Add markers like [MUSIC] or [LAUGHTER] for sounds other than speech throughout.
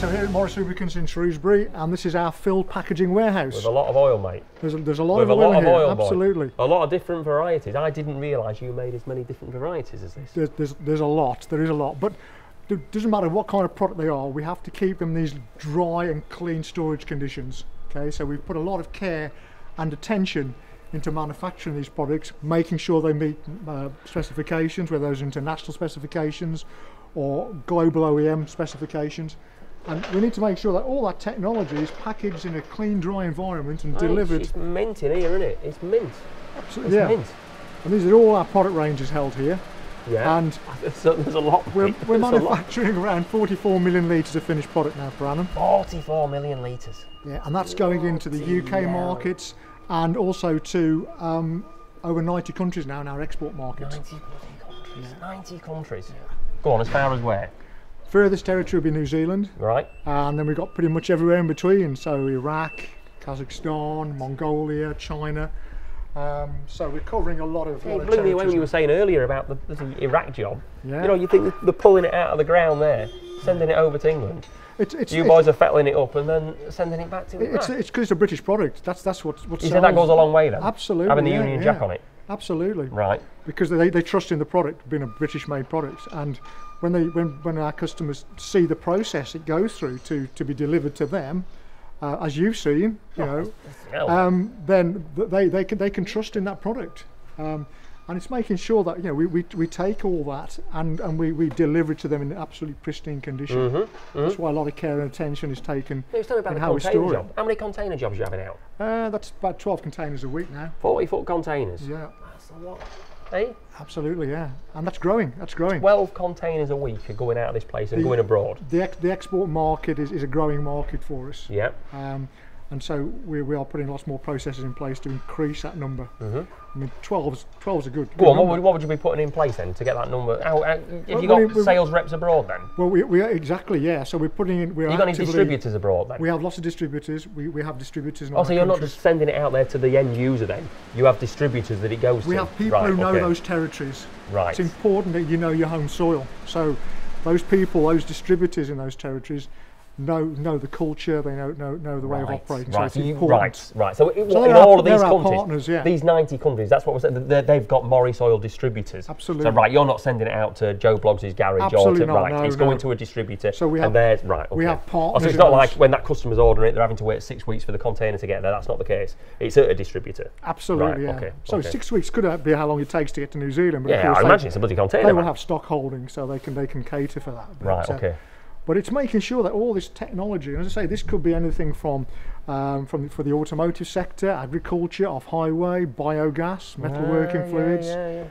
Morris Lubricants in Shrewsbury, and this is our filled packaging warehouse. With a lot of oil, mate. There's a, there's a lot With of a oil lot of here, oil, boy. absolutely. A lot of different varieties. I didn't realise you made as many different varieties as this. There's, there's, there's a lot, there is a lot, but it doesn't matter what kind of product they are, we have to keep them in these dry and clean storage conditions. Okay, so we've put a lot of care and attention into manufacturing these products, making sure they meet uh, specifications, whether those are international specifications or global OEM specifications. And we need to make sure that all that technology is packaged in a clean, dry environment and Mate, delivered. It's mint in here, isn't it? It's mint. Absolutely, It's yeah. mint. And these are all our product ranges held here. Yeah. And [LAUGHS] there's, a, there's a lot. we're, we're manufacturing around 44 million litres of finished product now per annum. 44 million litres. Yeah, and that's going into the UK hell. markets and also to um, over 90 countries now in our export markets. 90 bloody countries. 90 countries. Go on, as far as where? Furthest territory would be New Zealand, Right. and then we've got pretty much everywhere in between. So Iraq, Kazakhstan, Mongolia, China. Um, so we're covering a lot of. It lot blew me away when you were saying earlier about the, the Iraq job. Yeah. You know, you think they're pulling it out of the ground there, sending it over to England. It's, it's, You it's, boys are fettling it up and then sending it back to it's, Iraq. it's because it's a British product. That's that's what what. you said that goes a long way then? Absolutely, Having the yeah, Union yeah. Jack on it. Absolutely. Right. because they, they trust in the product being a British made product and when they when, when our customers see the process it goes through to to be delivered to them uh, as you've seen you know um, then they they can they can trust in that product um, and it's making sure that you know we, we, we take all that and, and we, we deliver it to them in absolutely pristine condition that's why a lot of care and attention is taken It in about how we store job. How many container jobs are you having out? it uh, that's about 12 containers a week now 40 foot containers. yeah That's a lot. Hey? absolutely yeah and that's growing that's growing 12 containers a week are going out of this place and The- going abroad. the, ex- the export market is, is a growing market for us. Yeah. Um, and so we, we are putting lots more processes in place to increase that number. Mhm. I mean, 12's, 12's a good, good Go on, what would, what would you be putting in place then to get that number? How, how, have Well, you got we- we- sales reps abroad then? Well, we, we are, exactly, yeah. So we're putting in, we're you got any distributors abroad then? We have lots of distributors. We, we have distributors in oh, so you're not just sending it out there to the end user then? You have distributors that it goes We to? have people right, who know okay. those territories. Right. It's important that you know your home soil. So those people, those distributors in those territories, know know the culture. They know know, know the way of Right, operating. So Right, it's so you, right, right. So, in, So in they're our- all of these countries, partners, yeah. these 90 countries, that's what we're saying, they- they've got Morris Oil distributors. Absolutely. So, right, you're not sending it out to Joe Bloggs' garage Absolutely or to, not, right, no, it's no. going to a distributor. So we and have- there's, right, okay. we have Oh, so it's not like when that customer's ordering it, they're having to wait six weeks for the container to get there. That's not the case. It's at a distributor. Absolutely, Right, yeah. okay, so okay. six weeks could be how long it takes to get to New Zealand. But Yeah, I they, imagine it's a bloody container. they will have stock holding, so they can they can cater for that. Right, uh, okay. But it's making sure that all this technology, and as I say, this could be anything from um, from for the automotive sector, agriculture, off highway, biogas, metalworking Ah, fluids. yeah, yeah.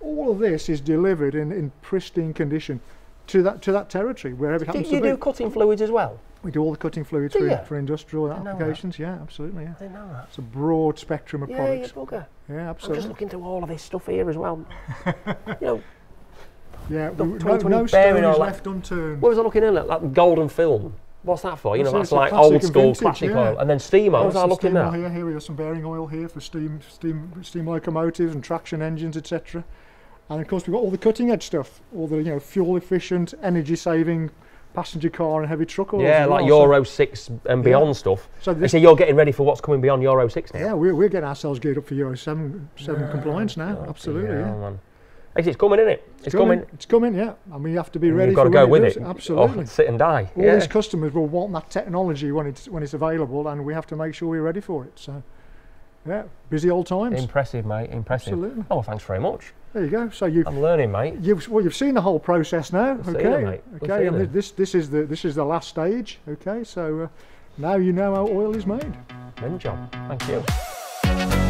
All of this is delivered in, in pristine condition to that to that territory wherever it Do happens you to be. You do cutting fluids as well? we do all the cutting fluids for, for industrial that. applications. Yeah, absolutely. Yeah, didn't know that. it's a broad spectrum of Yeah, products. bugger. Yeah, absolutely. I'm just looking through all of this stuff here as well. [LAUGHS] you know, Yeah, The we- no, 2020 no bearing all left unturned. what was I looking in at? Like, like golden film. What's that for? You know, That's- that's like old school vintage, classic yeah. oil. And then steam oil. Oh, What was I looking at? Here, here we have some bearing oil here for steam, steam, steam locomotives and traction engines, etc. And of course, we've got all the cutting edge stuff, all the you know fuel efficient, energy saving, passenger car and heavy truck oils. Yeah, as like well. So- Euro 6 and beyond stuff. So They this, say you're getting ready for what's coming beyond Euro 6 now. yeah, we're, we're getting ourselves geared up for Euro seven seven compliance now. Absolutely, Yeah, yeah. man. Actually, it's coming, isn't it? It's, coming. It's coming, yeah. And we have to be ready You've got for to go with does. it. Absolutely. Or sit and die. all yeah. these customers will want that technology when it's when it's available, and we have to make sure we're ready for it. So, yeah, busy old times. Impressive, mate. Impressive. Absolutely. Oh, well, thanks very much. There you go. So you I'm learning, mate. you've well you've seen the whole process now. okay, it, okay. And this this is the this is the last stage. Okay, so uh, now you know how oil is made. Mint job. Thank you.